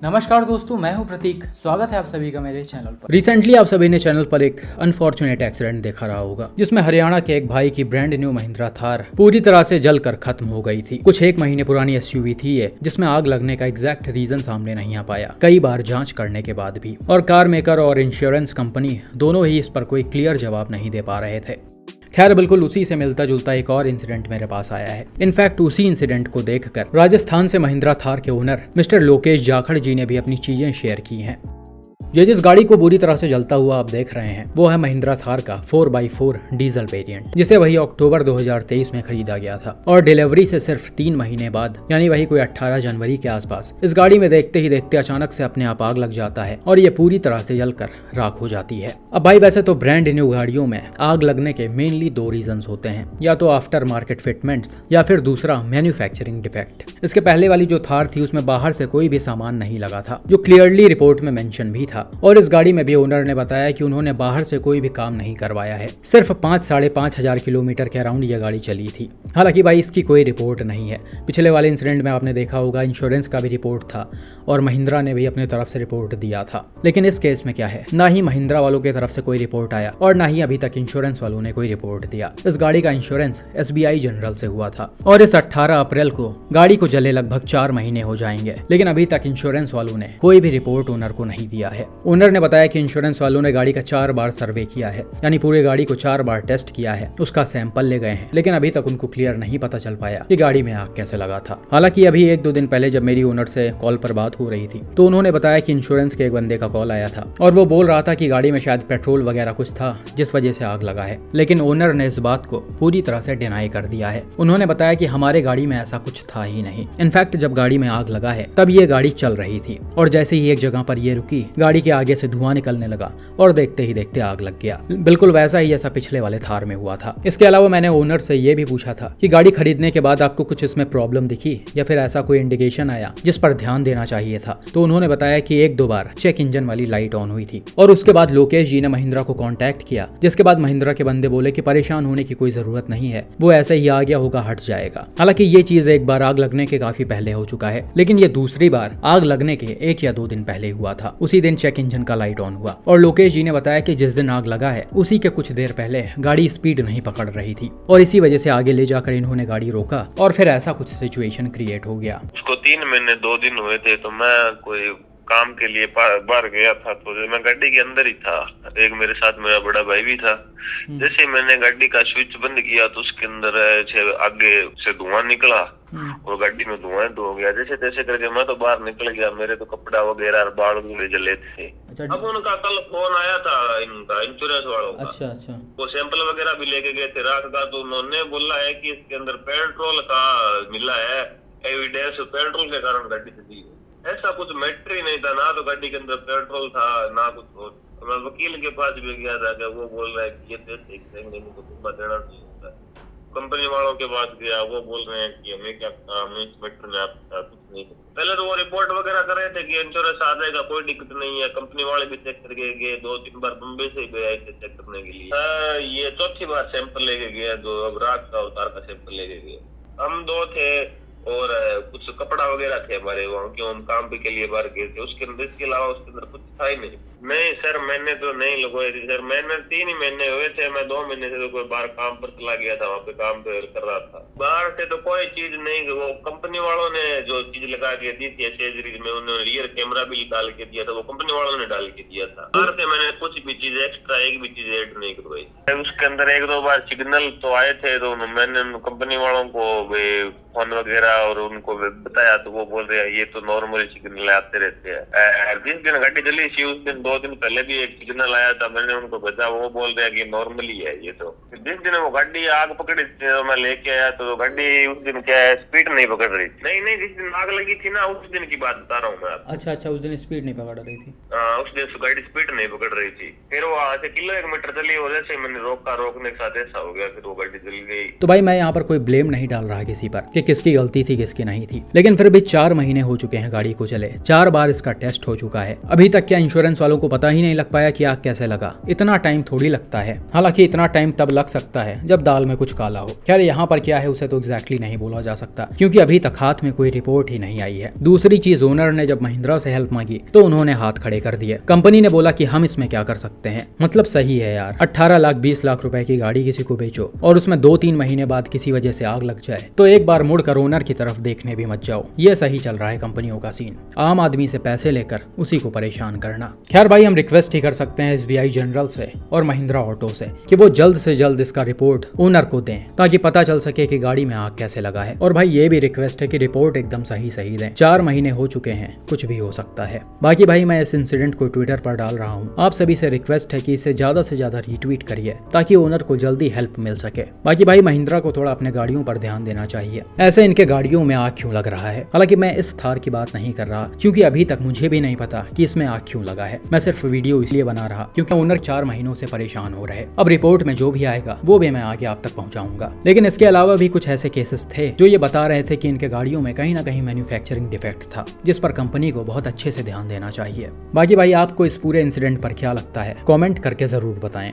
नमस्कार दोस्तों, मैं हूँ प्रतीक। स्वागत है आप सभी का मेरे चैनल पर। रिसेंटली आप सभी ने चैनल पर एक अनफॉर्चुनेट एक्सीडेंट देखा रहा होगा, जिसमें हरियाणा के एक भाई की ब्रांड न्यू महिंद्रा थार पूरी तरह से जलकर खत्म हो गई थी। कुछ एक महीने पुरानी एसयूवी थी ये, जिसमें आग लगने का एग्जैक्ट रीजन सामने नहीं आ पाया। कई बार जाँच करने के बाद भी। और कार मेकर और इंश्योरेंस कंपनी दोनों ही इस पर कोई क्लियर जवाब नहीं दे पा रहे थे। खैर, बिल्कुल उसी से मिलता जुलता एक और इंसिडेंट मेरे पास आया है। इनफैक्ट उसी इंसिडेंट को देखकर राजस्थान से महिंद्रा थार के ओनर मिस्टर लोकेश जाखड़ जी ने भी अपनी चीज़ें शेयर की हैं। ये जिस गाड़ी को बुरी तरह से जलता हुआ आप देख रहे हैं, वो है महिंद्रा थार का 4x4 डीजल वेरिएंट, जिसे वही अक्टूबर 2023 में खरीदा गया था। और डिलीवरी से सिर्फ़ तीन महीने बाद, यानी वही कोई 18 जनवरी के आसपास, इस गाड़ी में देखते ही देखते अचानक से अपने आप आग लग जाता है और ये पूरी तरह से जलकर राख हो जाती है। अब भाई, वैसे तो ब्रांड न्यू गाड़ियों में आग लगने के मेनली दो रीजन होते हैं, या तो आफ्टर मार्केट फिटमेंट्स या फिर दूसरा मैन्युफैक्चरिंग डिफेक्ट इसके पहले वाली जो थार थी, उसमें बाहर से कोई भी सामान नहीं लगा था, जो क्लियरली रिपोर्ट में मेंशन भी था। और इस गाड़ी में भी ओनर ने बताया कि उन्होंने बाहर से कोई भी काम नहीं करवाया है। सिर्फ़ पाँच, साढ़े पाँच हज़ार किलोमीटर के अराउंड यह गाड़ी चली थी। हालाँकि भाई, इसकी कोई रिपोर्ट नहीं है। पिछले वाले इंसिडेंट में आपने देखा होगा इंश्योरेंस का भी रिपोर्ट था और महिंद्रा ने भी अपने तरफ़ से रिपोर्ट दिया था। लेकिन इस केस में क्या है? ना ही महिंद्रा वालों की तरफ़ से कोई रिपोर्ट आया और ना ही अभी तक इंश्योरेंस वालों ने कोई रिपोर्ट दिया। इस गाड़ी का इंश्योरेंस एसबीआई जनरल से हुआ था और इस अट्ठारह अप्रैल को गाड़ी को जले लगभग चार महीने हो जाएँगे। लेकिन अभी तक इंश्योरेंस वालों ने कोई भी रिपोर्ट ओनर को नहीं दिया है। ओनर ओनर ने बताया कि इंश्योरेंस वालों ने गाड़ी का चार बार सर्वे किया है, यानी पूरे गाड़ी को चार बार टेस्ट किया है, उसका सैंपल ले गए हैं। लेकिन अभी तक उनको क्लियर नहीं पता चल पाया कि गाड़ी में आग कैसे लगा था। हालाँकि अभी एक दो दिन पहले जब मेरी ओनर से कॉल पर बात हो रही थी तो उन्होंने बताया कि इंश्योरेंस के एक बंदे का कॉल आया था, और वो बोल रहा था कि गाड़ी में शायद पेट्रोल वगैरह कुछ था, जिस वजह से आग लगा है। लेकिन ओनर ने इस बात को पूरी तरह से डिनाई कर दिया है। उन्होंने बताया कि हमारे गाड़ी में ऐसा कुछ था ही नहीं। इनफैक्ट जब गाड़ी में आग लगा है, तब ये गाड़ी चल रही थी, और जैसे ही एक जगह पर ये रुकी, गाड़ी के आगे से धुआँ निकलने लगा और देखते ही देखते आग लग गया। बिल्कुल वैसा ही जैसा पिछले वाले थार में हुआ था। इसके अलावा मैंने ओनर से ये भी पूछा था कि गाड़ी खरीदने के बाद आपको कुछ इसमें प्रॉब्लम दिखी या फिर ऐसा कोई इंडिकेशन आया जिस पर ध्यान देना चाहिए था? तो उन्होंने बताया कि एक दो बार चेक इंजन वाली लाइट ऑन हुई थी और उसके बाद लोकेश जी ने महिंद्रा को कॉन्टेक्ट किया, जिसके बाद महिंद्रा के बंदे बोले की परेशान होने की कोई ज़रूरत नहीं है, वो ऐसे ही आ गया होगा, हट जाएगा। हालाँकि ये चीज़ एक बार आग लगने के काफ़ी पहले हो चुका है, लेकिन ये दूसरी बार आग लगने के एक या दो दिन पहले हुआ था। उसी दिन चेक इंजन का लाइट ऑन हुआ। और लोकेश जी ने बताया कि जिस दिन आग लगा है, उसी के कुछ देर पहले गाड़ी स्पीड नहीं पकड़ रही थी। और इसी वजह से आगे ले जाकर इन्होंने गाड़ी रोका और फिर ऐसा कुछ सिचुएशन क्रिएट हो गया। उसको तीन महीने, दो दिन हुए थे तो मैं कोई काम के लिए बाहर गया था तो मैं गाड़ी के अंदर ही था एक मेरे साथ मेरा बड़ा भाई भी था। हम्म। जैसे मैंने गाड़ी का स्विच बंद किया तो उसके अंदर आगे से धुआँ निकला हम्म। और गाड़ी में धुआँ धो गया। जैसे तैसे करके मैं तो बाहर निकल गया मेरे तो कपड़ा वगैरह बाल वगैरह जले थे। अच्छा, अब उनका कल फ़ोन आया था इनका इंश्योरेंस वालों का। अच्छा अच्छा। वो सैंपल वगैरह भी लेके गए थे रात का तो उन्होंने बोला है की इसके अंदर पेट्रोल का मिला है एविडेंस पेट्रोल के कारण गाड़ी से दी ऐसा कुछ मैटर ही नहीं था ना तो गाड़ी के अंदर पेट्रोल था ना कुछ और। मैं वकील के पास भी गया था कि वो बोल रहा है कि ये पैसे तो देंगे इनको तो देना होता। कंपनी वालों के पास गया वो बोल रहे हैं कि हमें क्या हमें इस मैटर में आप कुछ नहीं पहले तो वो रिपोर्ट वगैरह कर रहे थे कि इंश्योरेंस आ जाएगा कोई दिक्कत नहीं है। कंपनी वाले भी चेक करके गए दो तीन बार बम्बे से गए थे चेक करने के लिए। आ, ये चौथी बार सैंपल लेके गया जो अब रात का अवतार का सैंपल लेके गए हम दो थे और कुछ कपड़ा वगैरह थे हमारे वहाँ क्यों हम काम भी के लिए बाहर गए थे उसके अंदर इसके अलावा उसके अंदर कुछ था ही नहीं। नहीं सर मैंने तो नहीं लगवाई थी सर मैंने तीन ही महीने हुए थे मैं दो महीने से तो कोई बाहर काम पर चला गया था वहाँ पे काम पे कर रहा था। बाहर से तो कोई चीज़ नहीं वो कंपनी वालों ने जो चीज़ लगा के दी थी एसेजरीज में उन्होंने रियर कैमरा भी डाल के दिया था वो कंपनी वालों ने डाल के दिया था। बाहर से मैंने कुछ भी चीज़ एक्स्ट्रा एक भी चीज़ एड नहीं करवाई उसके अंदर एक दो बार सिग्नल तो आए थे तो मैंने कंपनी वालों को फ़ोन वगैरह और उनको बताया तो वो बोल रहे हैं ये तो नॉर्मल सिग्नल आते रहते हैं। जिस दिन गाड़ी चली थी उस दिन दो दिन पहले भी एक सिग्नल आया था मैंने उनको बचा वो बोल रहे हैं कि नॉर्मली है ये तो। जिस दिन वो गाड़ी आग पकड़ी तो मैं लेके आया तो गाड़ी उस दिन क्या है स्पीड नहीं पकड़ रही थी। नहीं नहीं जिस दिन आग लगी थी ना उस दिन की बात बता रहा हूँ मैं अच्छा अच्छा उस दिन स्पीड नहीं पकड़ रही थी। उस दिन गाड़ी स्पीड नहीं पकड़ रही थी फिर वो वहाँ से किलो एक मीटर चली और जैसे मैंने रोका रोकने के साथ ऐसा हो गया फिर वो गाड़ी जल गई तो भाई, मैं यहाँ पर कोई ब्लेम नहीं डाल रहा किसी पर कि किसकी गलती थी, किसकी नहीं थी। लेकिन फिर भी चार महीने हो चुके हैं गाड़ी को चले। चार बार इसका टेस्ट हो चुका है। अभी तक क्या इंश्योरेंस वालों को पता ही नहीं लग पाया की आग कैसे लगा। इतना टाइम थोड़ी लगता है। हालाँकि इतना टाइम तब लग सकता है, जब दाल में कुछ काला हो। खैर, यहाँ पर क्या है, उसे तो एग्जैक्टली नहीं बोला जा सकता, क्यूँकी अभी तक हाथ में कोई रिपोर्ट ही नहीं आई है। दूसरी चीज़ ओनर ने जब महिंद्रा से हेल्प मांगी तो उन्होंने हाथ खड़े कर दिए कंपनी ने बोला कि हम इसमें क्या कर सकते हैं? मतलब सही है यार। 18 लाख 20 लाख रुपए की गाड़ी किसी को बेचो और उसमें दो तीन महीने बाद किसी वजह से आग लग जाए। तो एक बार मुड़ कर ओनर की तरफ़ देखने भी मत जाओ। ये सही चल रहा है कंपनियों का सीन आम आदमी से पैसे लेकर उसी को परेशान करना। खैर भाई, हम रिक्वेस्ट ही कर सकते हैं SBI जनरल से और महिंद्रा ऑटो से कि वो जल्द से जल्द इसका रिपोर्ट ओनर को दें, ताकि पता चल सके कि गाड़ी में आग कैसे लगा है। और भाई, ये भी रिक्वेस्ट है कि रिपोर्ट एकदम सही सही दें। चार महीने हो चुके हैं, कुछ भी हो सकता है। बाकी भाई, मैं इस इंसिडेंट को ट्विटर पर डाल रहा हूँ। आप सभी से रिक्वेस्ट है कि इसे ज़्यादा से ज़्यादा रिट्वीट करिए, ताकि ओनर को जल्दी हेल्प मिल सके। बाकी भाई, महिंद्रा को थोड़ा अपने गाड़ियों पर ध्यान देना चाहिए। ऐसे इनके गाड़ियों में आग क्यों लग रहा है? हालाँकि मैं इस थार की बात नहीं कर रहा, क्योंकि अभी तक मुझे भी नहीं पता कि इसमें आग क्यों लगा है। मैं सिर्फ़ वीडियो इसलिए बना रहा, क्योंकि ओनर चार महीनों से परेशान हो रहे अब रिपोर्ट में जो भी आएगा, वो भी मैं आगे आप तक पहुंचाऊँगा। लेकिन इसके अलावा भी कुछ ऐसे केसेस थे, जो ये बता रहे थे कि इनके गाड़ियों में कहीं ना कहीं मैन्युफैक्चरिंग डिफेक्ट था, जिस पर कंपनी को बहुत अच्छे से ध्यान देना चाहिए। बाकी भाई आपको इस पूरे इंसिडेंट पर क्या लगता है। कमेंट करके ज़रूर बताएँ।